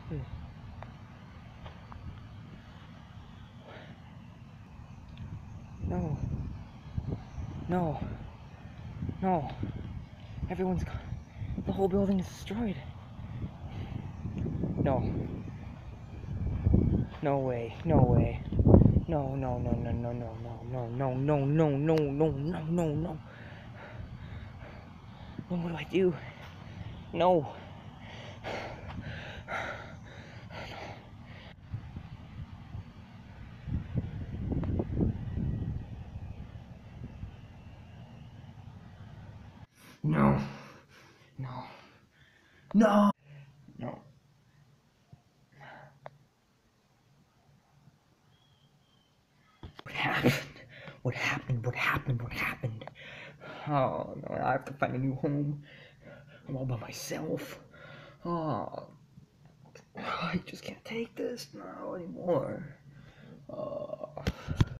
happened? No. No. No. Everyone's gone. The whole building is destroyed. No. No way. No way. No, no, no, no, no, no, no, no, no, no, no, no, no, no, no, no. No, what do I do? No. No. No. No. No. What happened? What happened? What happened? What happened? Oh no, I have to find a new home. I'm all by myself. Oh, I just can't take this now anymore.